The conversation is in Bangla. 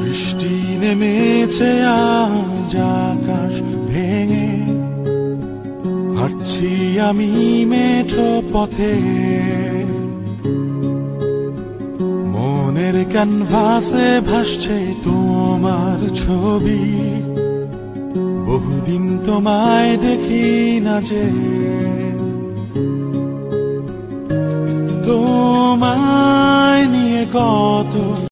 বৃষ্টি নেমেছে আজ আকাশ ভেঙে। হাঁটছি আমি মেঠো পথে। মনের ক্যানভাসে ভাসছে তোমার ছবি। বহুদিন তোমায় দেখি না যে কত